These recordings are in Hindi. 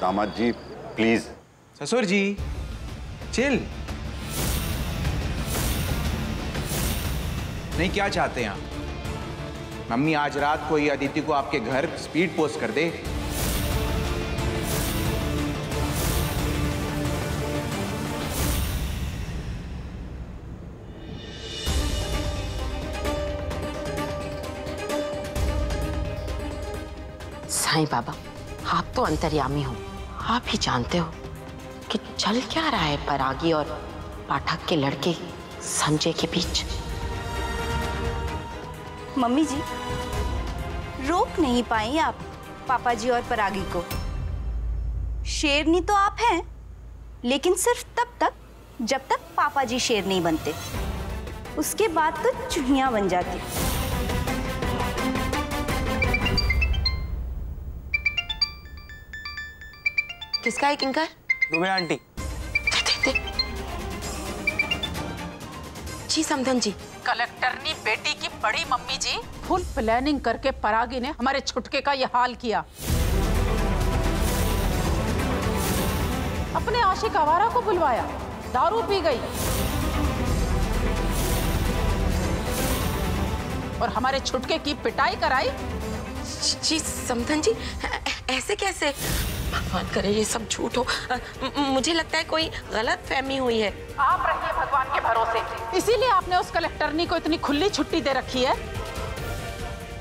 दामाद जी प्लीज़ ससुर जी चिल नहीं क्या चाहते हैं आप? मम्मी आज रात को ही अदिति को आपके घर स्पीड पोस्ट कर दे। साईं बाबा आप तो अंतर्यामी हो। आप ही जानते हो कि चल क्या रहा है परागी और पाठक के लड़के संजय के बीच? मम्मी जी, रोक नहीं पाई आप पापा जी और परागी को। शेरनी तो आप हैं, लेकिन सिर्फ़ तब तक, जब तक पापा जी शेर नहीं बनते। उसके बाद तो चूहियाँ बन जाती। किसका है किंकर? तुम्हें आंटी। दे, दे, दे। जी समधन जी। कलेक्टरनी बेटी की बड़ी मम्मी जी फुल प्लानिंग करके परागी ने हमारे छुटके का यह हाल किया। अपने आशिक आवारा को बुलवाया। दारू पी गई। और हमारे छुटके की पिटाई कराई। जी समधन जी ऐसे कैसे? भगवान करे ये सब झूठ हो। मुझे लगता है कोई गलत फहमी हुई है। आप रहिए भगवान के भरोसे। इसीलिए आपने उस कलेक्टरनी को इतनी खुली छुट्टी दे रखी है।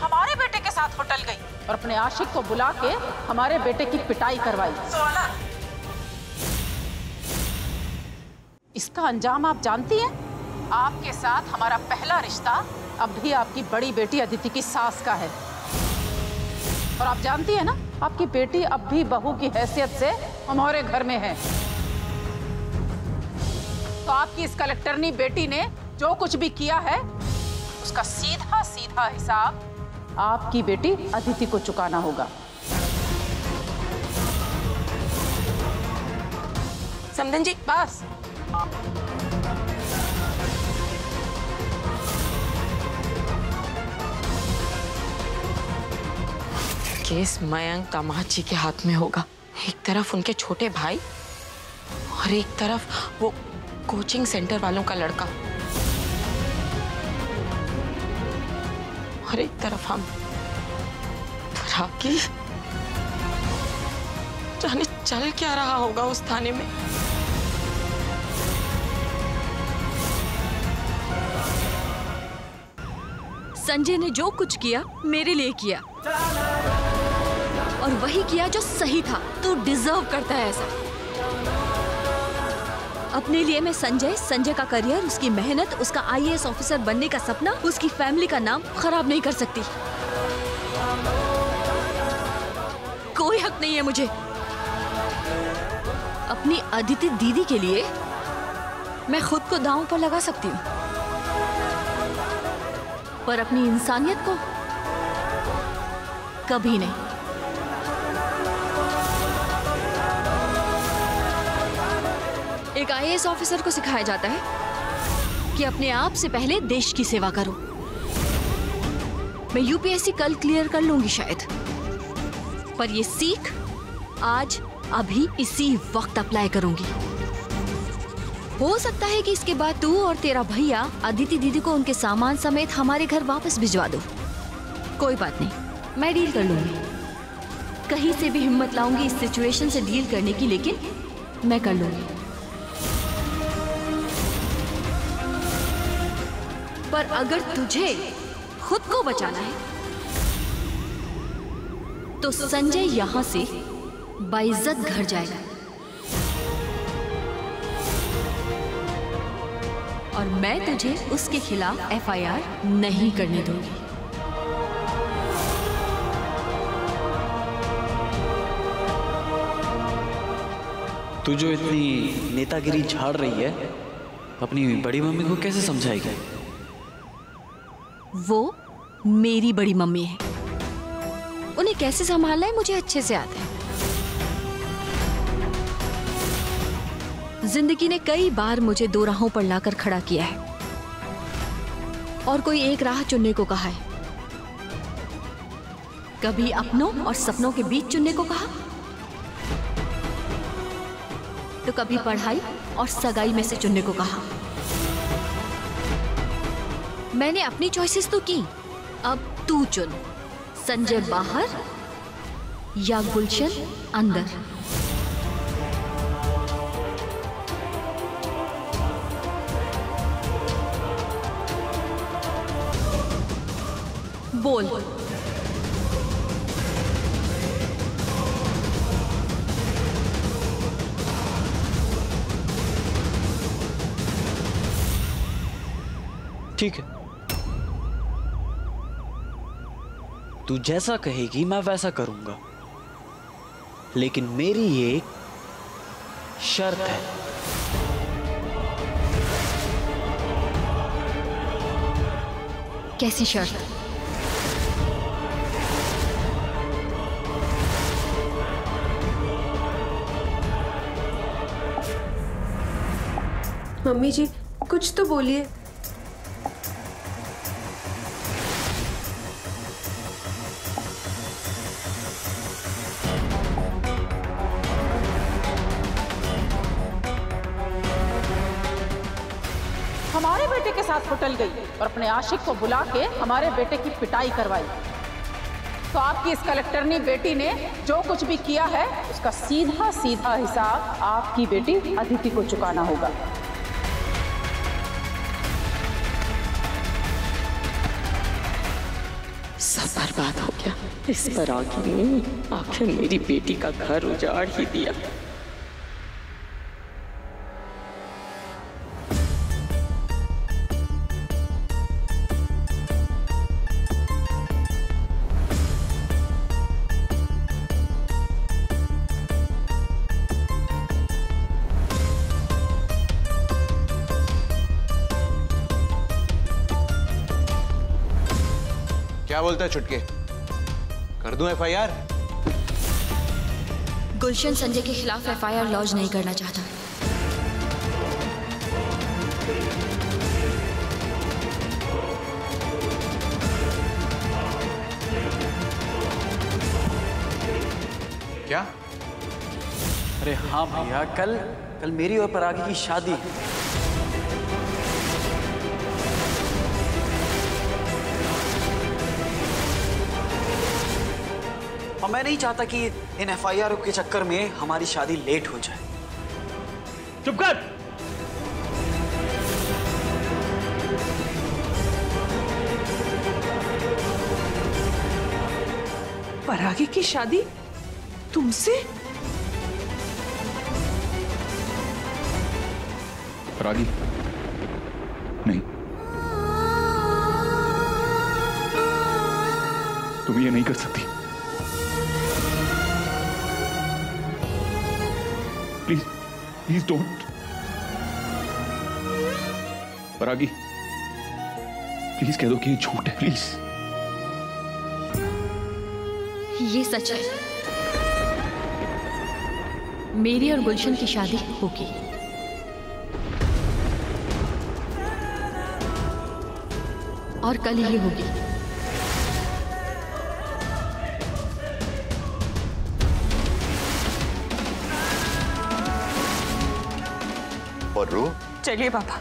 हमारे बेटे के साथ होटल गई। और अपने आशिक को बुला के हमारे बेटे की पिटाई करवाई। इसका अंजाम आप जानती हैं? आपके साथ हमारा पहला रिश्ता अब भी आपकी बड़ी बेटी अदिति की सास का है। और आप जानती है ना? आपकी बेटी अब भी बहू की हैसियत से हमारे घर में है। तो आपकी इस कलेक्टरनी बेटी ने जो कुछ भी किया है उसका सीधा सीधा हिसाब आपकी बेटी अदिति को चुकाना होगा। समधन जी बस। केस मयंक दामाद जी के हाथ में होगा। एक तरफ़ उनके छोटे भाई और एक तरफ़ वो कोचिंग सेंटर वालों का लड़का। और एक तरफ़ हम राकी जाने चल क्या रहा होगा उस थाने में? संजय ने जो कुछ किया, मेरे लिए किया। और वही किया जो सही था। तू डिजर्व करता है ऐसा। अपने लिए मैं संजय संजय का करियर उसकी मेहनत, उसका आईएएस ऑफिसर बनने का सपना, उसकी फैमिली का नाम खराब नहीं कर सकती। कोई हक नहीं है मुझे। अपनी अदिति दीदी के लिए मैं खुद को दांव पर लगा सकती हूँ। पर अपनी इंसानियत को कभी नहीं। एक आईएएस ऑफिसर को सिखाया जाता है कि अपने आप से पहले देश की सेवा करो। मैं यूपीएससी कल क्लियर कर लूँगी शायद। पर ये सीख आज अभी इसी वक्त अप्लाई करूँगी। हो सकता है कि इसके बाद तू और तेरा भैया अदिति दीदी को उनके सामान समेत हमारे घर वापस भिजवा दो। कोई बात नहीं, मैं डील कर लूँगी। कहीं से भी हिम्मत लाऊँगी इस सिचुएशन से डील करने की, लेकिन मैं कर लूँगी। पर अगर तुझे खुद को बचाना है तो संजय यहाँ से बाइज्जत घर जाएगा। और मैं तुझे उसके खिलाफ एफआईआर नहीं करने दूँगी। तू जो इतनी नेतागिरी झाड़ रही है? अपनी बड़ी मम्मी को कैसे समझाएगी? वो मेरी बड़ी मम्मी है। उन्हें कैसे संभालना है, मुझे अच्छे से आता है। ज़िंदगी ने कई बार मुझे दो राहों पर लाकर खड़ा किया है। और कोई एक राह चुनने को कहा है। कभी अपनों और सपनों के बीच चुनने को कहा? तो कभी पढ़ाई और सगाई में से चुनने को कहा। मैंने अपनी चॉइसेस तो की। अब तू चुन। संजय बाहर या गुलशन अंदर। बोल। ठीक है। तू जैसा कहेगी मैं वैसा करूँगा। लेकिन मेरी एक शर्त है। कैसी शर्त? मम्मी जी कुछ तो बोलिए। और अपने आशिक को बुला के हमारे बेटे की पिटाई करवाई। तो आपकी इस कलेक्टरनी बेटी ने जो कुछ भी किया है, उसका सीधा सीधा हिसाब आपकी बेटी अदिति को चुकाना होगा। सब बर्बाद हो गया। इस पर आगे ने आखिर मेरी बेटी का घर उजाड़ ही दिया। बोलता है छुटके। कर दूँ एफआईआर गुलशन संजय के खिलाफ एफआईआर लॉन्च नहीं करना चाहता। क्या? अरे हाँ भैया कल कल मेरी और परागी की शादी। है और मैं नहीं चाहता कि इन एफआईआर के चक्कर में हमारी शादी लेट हो जाए। चुप कर। परागी की शादी तुमसे? परागी नहीं। तुम ये नहीं कर सकती। प्लीज़ डोंट परागी प्लीज़ कह दो कि ये झूठ है प्लीज़ ये सच है। मेरी और गुलशन की शादी होगी। और कल ही होगी। और रू चलिए पापा।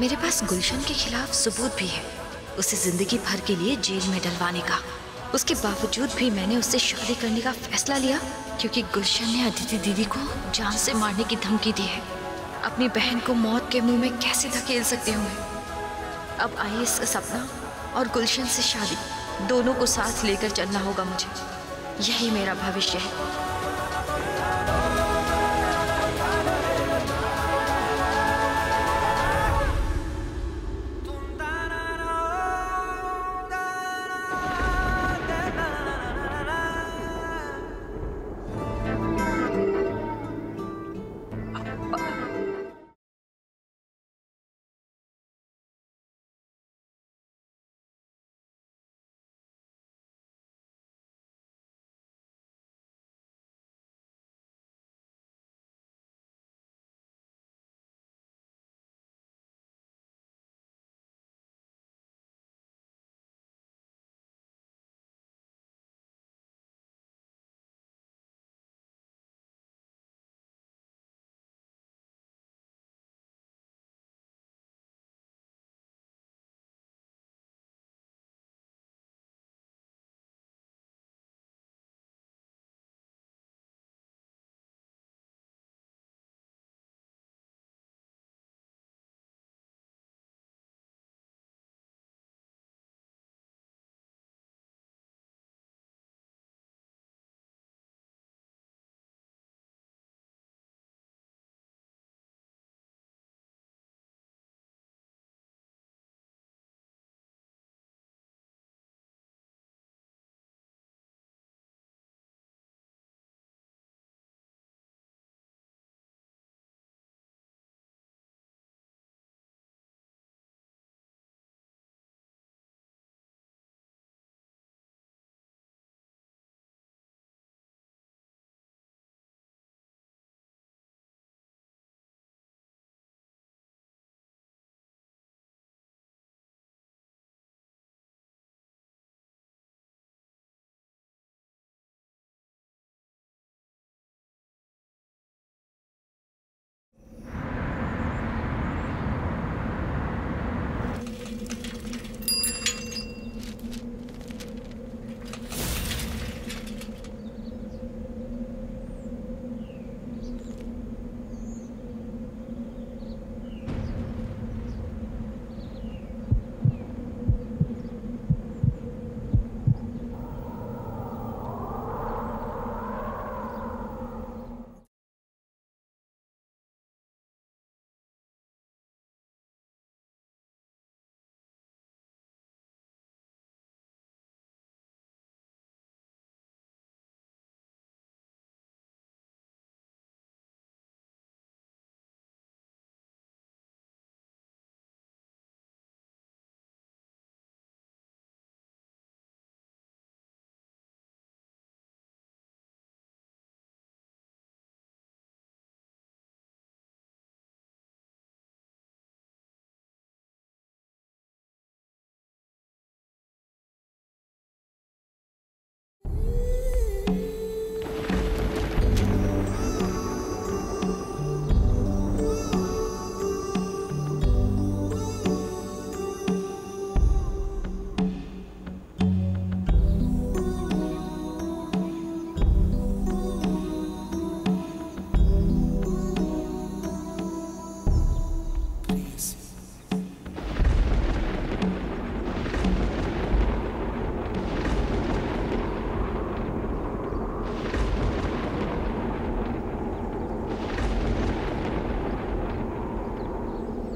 मेरे पास गुलशन के खिलाफ सबूत भी है। उसे ज़िंदगी भर के लिए जेल में डलवाने का। उसके बावजूद भी मैंने उससे शादी करने का फैसला लिया क्योंकि गुलशन ने अदिति दीदी को जान से मारने की धमकी दी है। अपनी बहन को मौत के मुँह में कैसे धकेल सकती हूँ मैं अब आई का सपना और गुलशन से शादी। दोनों को साथ लेकर चलना होगा मुझे। यही मेरा भविष्य है।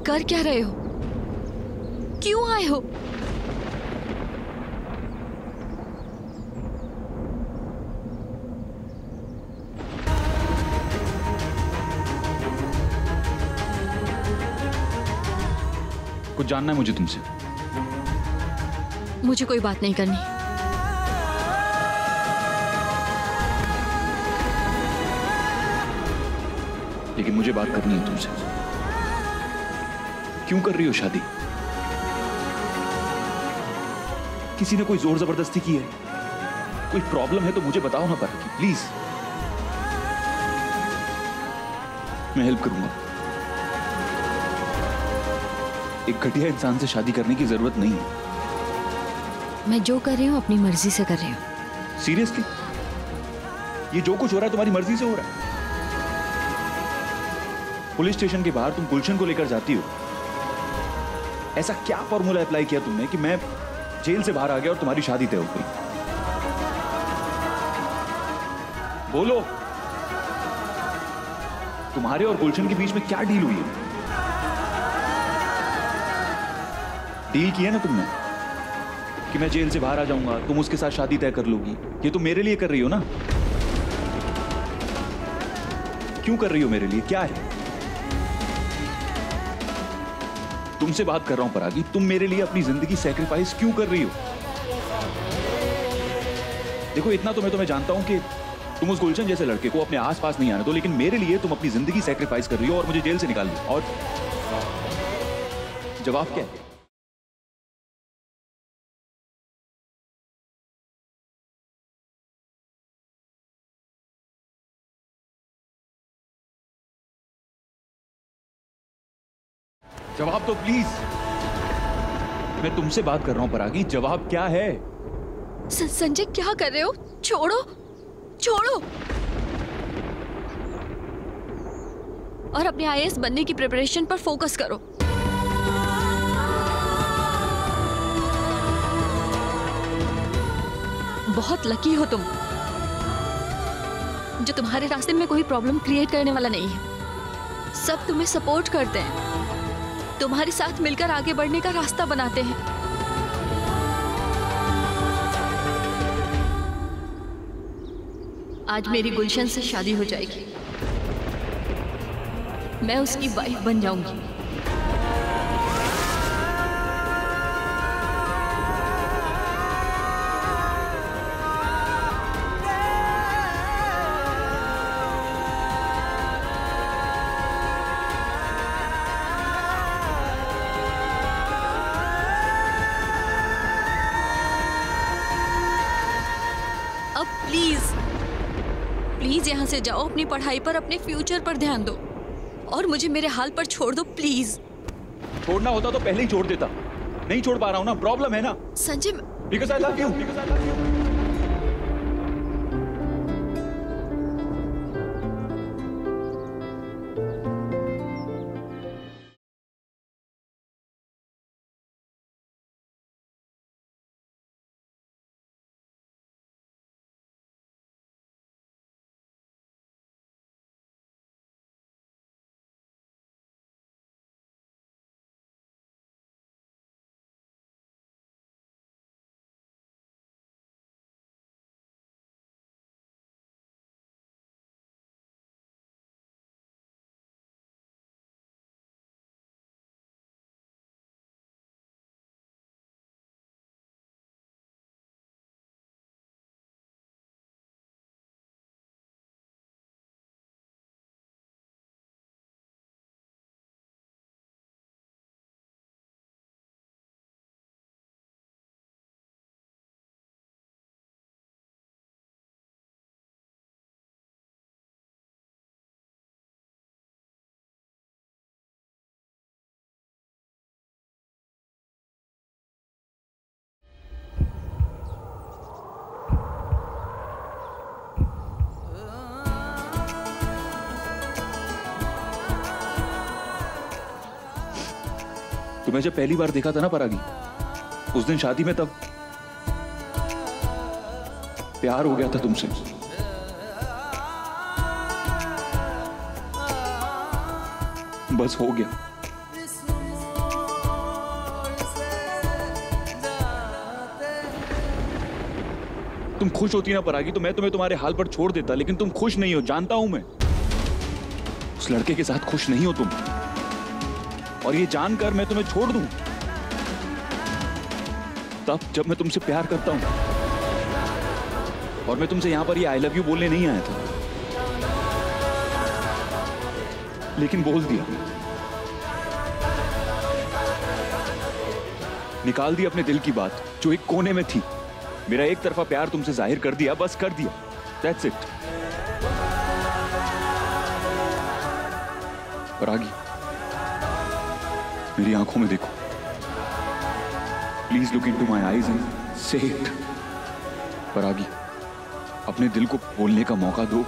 कर क्या रहे हो? क्यों आए हो? कुछ जानना है मुझे तुमसे? मुझे कोई बात नहीं करनी। लेकिन मुझे बात करनी है तुमसे। क्यों कर रही हो शादी? किसी ने कोई ज़ोर ज़बरदस्ती की है? कोई प्रॉब्लम है तो मुझे बताओ ना पर प्लीज़ मैं हेल्प करूँगा। एक घटिया इंसान से शादी करने की ज़रूरत नहीं है। मैं जो कर रही हूँ अपनी मर्ज़ी से कर रही हूँ। सीरियसली ये जो कुछ हो रहा है तुम्हारी मर्ज़ी से हो रहा है। पुलिस स्टेशन के बाहर तुम गुलशन को लेकर जाती हो। ऐसा क्या फॉर्मूला अप्लाई किया तुमने कि मैं जेल से बाहर आ गया और तुम्हारी शादी तय हो गई? बोलो। तुम्हारे और गुलशन के बीच में क्या डील हुई है? डील की है ना तुमने कि मैं जेल से बाहर आ जाऊँगा, तुम उसके साथ शादी तय कर लोगी। ये तुम मेरे लिए कर रही हो ना? क्यों कर रही हो मेरे लिए? क्या है? तुमसे बात कर रहा हूँ, परागी। तुम मेरे लिए अपनी ज़िंदगी सेक्रीफाइस क्यों कर रही हो? देखो, इतना तो मैं तुम्हें जानता हूँ कि तुम उस गुलशन जैसे लड़के को अपने आसपास नहीं आने दो, लेकिन मेरे लिए तुम अपनी ज़िंदगी सेक्रीफाइस कर रही हो और मुझे जेल से निकाल दो। और जवाब क्या है? जवाब तो प्लीज़ मैं तुमसे बात कर रहा हूँ, परागी। जवाब क्या है? संजय, क्या कर रहे हो? छोड़ो। छोड़ो। और अपने आईएएस बनने की प्रिपरेशन पर फोकस करो। बहुत लकी हो तुम। जो तुम्हारे रास्ते में कोई प्रॉब्लम क्रिएट करने वाला नहीं है। सब तुम्हें सपोर्ट करते हैं। तुम्हारे साथ मिलकर आगे बढ़ने का रास्ता बनाते हैं। आज मेरी गुलशन से शादी हो जाएगी। मैं उसकी वाइफ बन जाऊँगी। से जाओ अपनी पढ़ाई पर अपने फ्यूचर पर ध्यान दो। और मुझे मेरे हाल पर छोड़ दो प्लीज़ छोड़ना होता तो पहले ही छोड़ देता। नहीं छोड़ पा रहा हूँ ना प्रॉब्लम है ना। Sanjay because I love you because I love you तुम्हें जब पहली बार देखा था ना परागी, उस दिन शादी में तब प्यार हो गया था तुमसे। बस हो गया। तुम खुश होती ना परागी तो मैं तुम्हें तुम्हारे हाल पर छोड़ देता, लेकिन तुम खुश नहीं हो, जानता हूँ मैं। उस लड़के के साथ खुश नहीं हो तुम। और ये जानकर मैं तुम्हें छोड़ दूँ। तब जब मैं तुमसे प्यार करता हूँ, और मैं तुमसे यहाँ पर ये आई लव यू बोलने नहीं आया था, लेकिन बोल दिया। निकाल दी अपने दिल की बात, जो एक कोने में थी। मेरा एक तरफा प्यार तुमसे ज़ाहिर कर दिया, बस कर दिया। दैट्स इट परागी मेरी आँखों में देखो। Please look into my eyes and say it Paragi अपने दिल को बोलने का मौका दो।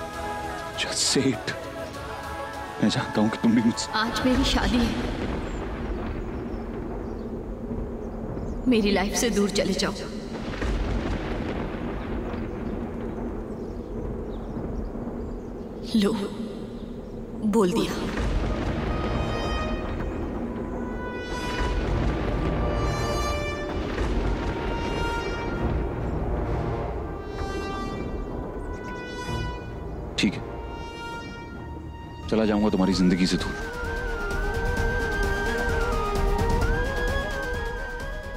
जस्ट मैं जानता हूँ कि तुम भी मुझसे आज मेरी शादी है। मेरी लाइफ से दूर चले जाओ। लो, बोल दिया। चला जाऊँगा तुम्हारी ज़िंदगी से दूर।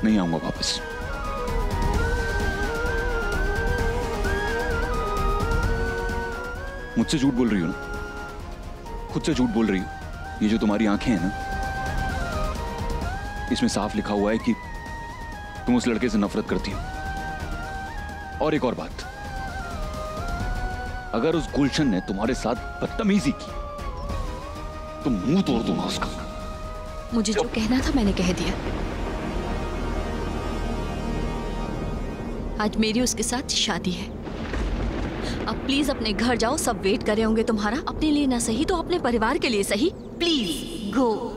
नहीं आऊँगा वापस। मुझसे झूठ बोल रही हो ना? खुद से झूठ बोल रही हो? ये जो तुम्हारी आँखें हैं ना, इसमें साफ़ लिखा हुआ है कि तुम उस लड़के से नफरत करती हो। और एक और बात। अगर उस गुलशन ने तुम्हारे साथ बदतमीजी की तो मुँह तोड़ दूँगा उसका। मुझे जो कहना था मैंने कह दिया। आज मेरी उसके साथ शादी है। अब प्लीज़ अपने घर जाओ, सब वेट कर होंगे तुम्हारा। अपने लिए ना सही तो अपने परिवार के लिए सही। Please go